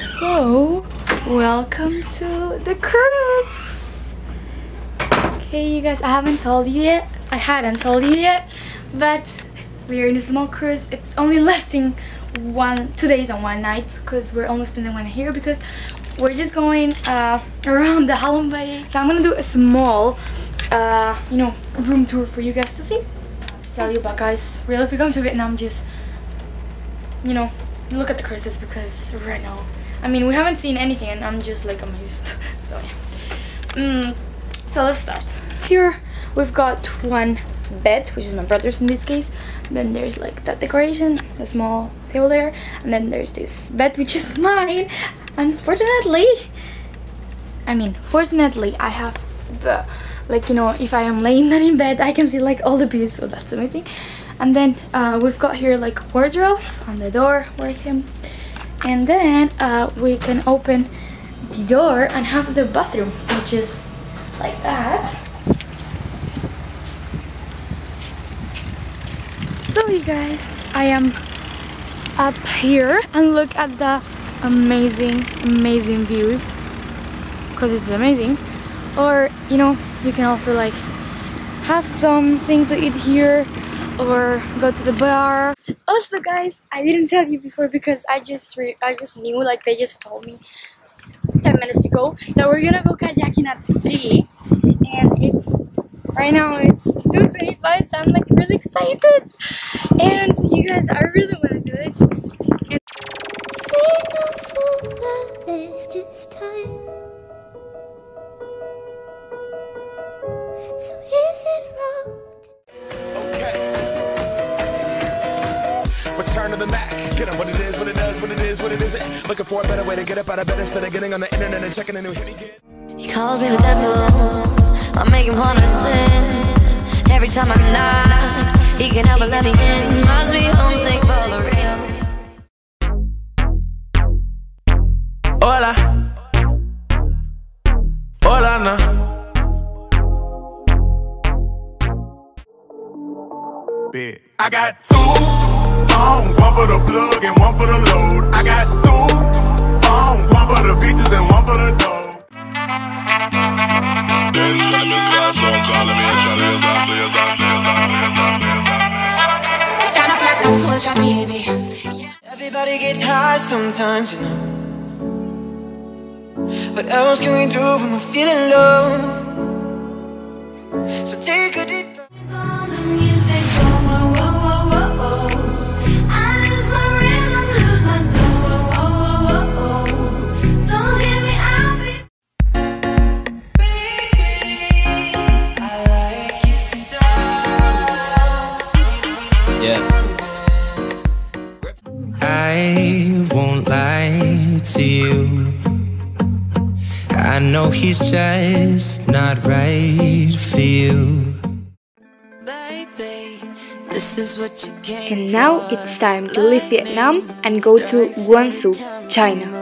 So, welcome to the cruise. Okay, you guys, I haven't told you yet. I hadn't told you yet, but we're in a small cruise. It's only lasting one, two days and one night because we're only spending one here because we're just going uh, around the Halong Bay. So I'm gonna do a small, uh, you know, room tour for you guys to see. To tell you about, guys. Really, if you come to Vietnam, just you know, look at the cruises because right now, I mean, we haven't seen anything and I'm just like amazed. So yeah. Mm, so let's start. Here we've got one bed, which is my brother's in this case. Then there's like that decoration, the small table there, and then there's this bed, which is mine. Unfortunately, I mean, fortunately, I have the like you know, if I am laying down in bed, I can see like all the views, so that's amazing and then uh, we've got here like wardrobe on the door where I came and then uh, we can open the door and have the bathroom which is like that. So you guys I am up here and look at the amazing amazing views. Because it's amazing. Or you know you can also like have something to eat here or go to the bar. Also guys, I didn't tell you before because I just I just knew like they just told me 10 minutes ago that we're gonna go kayaking at 3 and it's right now it's 2.25 so I'm like really excited. And you guys I really want to do it. And it's just time Return to the Mac. Get up what it is, what it does, what it is, what it isn't. Looking for a better way to get up out of bed instead of getting on the internet and checking a new hit me get. He calls me the devil. I make him wanna sin. Every time I knock, he can help but let me in. Must be homesick for the real. Hola. Hola, na. I got two phones, one for the plug and one for the load. I got two phones, one for the beaches and one for the dog. Stand up like a soldier, baby. Everybody gets high sometimes, you know. What else can we do when we're feeling low? So take a deep know he's just not right for you. And now it's time to leave Vietnam and go to Guangzhou, China.